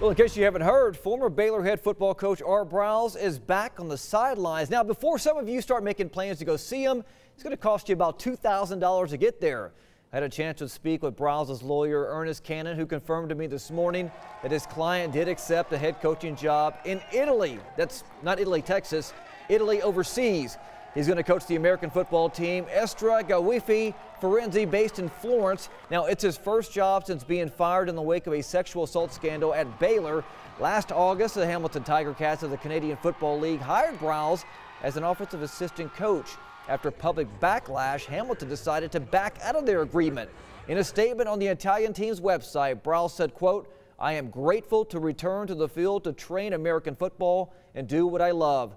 Well, in case you haven't heard, former Baylor head football coach Art Briles is back on the sidelines. Now, before some of you start making plans to go see him, it's going to cost you about $2,000 to get there. I had a chance to speak with Briles' lawyer, Ernest Cannon, who confirmed to me this morning that his client did accept a head coaching job in Italy. That's not Italy, Texas, Italy overseas. He's going to coach the American football team, Estra Guelfi Firenze, based in Florence. Now, it's his first job since being fired in the wake of a sexual assault scandal at Baylor. Last August, the Hamilton Tiger Cats of the Canadian Football League hired Briles as an offensive assistant coach. After public backlash, Hamilton decided to back out of their agreement. In a statement on the Italian team's website, Briles said, quote, I am grateful to return to the field to train American football and do what I love.